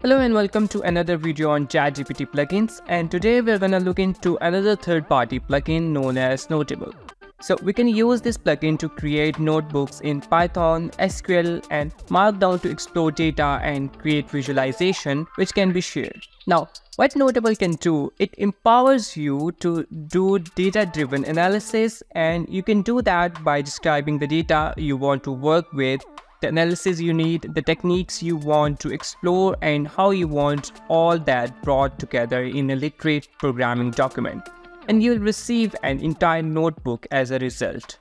Hello and welcome to another video on ChatGPT plugins and today we're gonna look into another third-party plugin known as Noteable. So we can use this plugin to create notebooks in Python, SQL and Markdown to explore data and create visualization which can be shared. Now, what Noteable can do, it empowers you to do data-driven analysis and you can do that by describing the data you want to work with, the analysis you need, the techniques you want to explore and how you want all that brought together in a literate programming document and you'll receive an entire notebook as a result.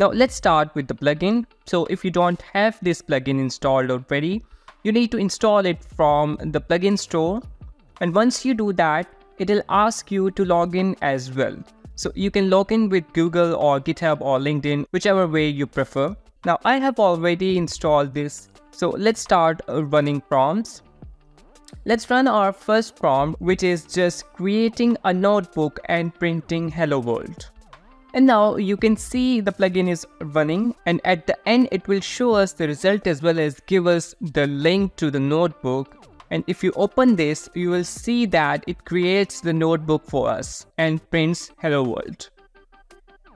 Now let's start with the plugin. So if you don't have this plugin installed already, you need to install it from the plugin store. And once you do that, it'll ask you to log in as well. So you can log in with Google or GitHub or LinkedIn, whichever way you prefer. Now I have already installed this. So let's start uh, running prompts. Let's run our first prompt which is just creating a notebook and printing hello world. And now you can see the plugin is running and at the end it will show us the result as well as give us the link to the notebook and if you open this you will see that it creates the notebook for us and prints hello world.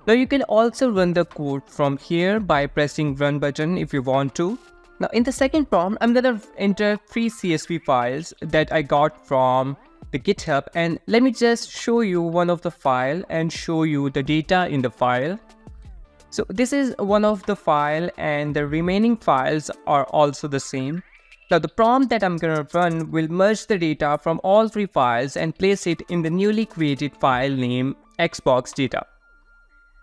Now you can also run the code from here by pressing run button if you want to now in the second prompt, I'm gonna enter three CSV files that I got from the GitHub and let me just show you one of the file and show you the data in the file. So this is one of the file and the remaining files are also the same. Now the prompt that I'm gonna run will merge the data from all three files and place it in the newly created file name Xbox data.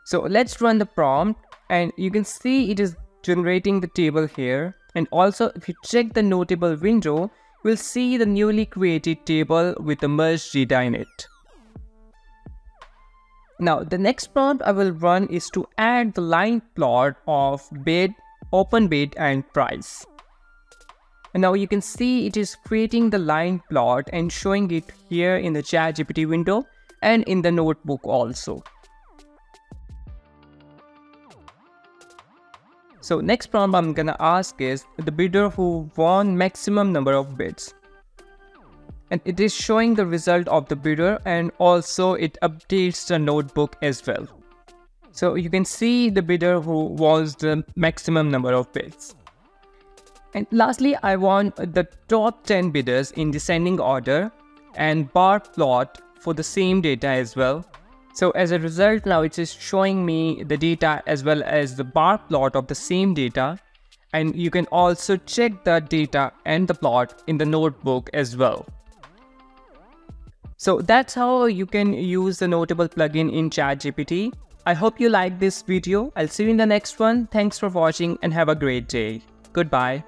So let's run the prompt and you can see it is generating the table here and also if you check the noteable window, we'll see the newly created table with the merged data in it. Now the next prompt I will run is to add the line plot of bid, open bid and price. And now you can see it is creating the line plot and showing it here in the ChatGPT window and in the notebook also. So next prompt I'm gonna ask is the bidder who won maximum number of bids. And it is showing the result of the bidder and also it updates the notebook as well. So you can see the bidder who was the maximum number of bids. And lastly, I want the top 10 bidders in descending order and bar plot for the same data as well. So as a result, now it is showing me the data as well as the bar plot of the same data. And you can also check the data and the plot in the notebook as well. So that's how you can use the Noteable plugin in ChatGPT. I hope you like this video. I'll see you in the next one. Thanks for watching and have a great day. Goodbye.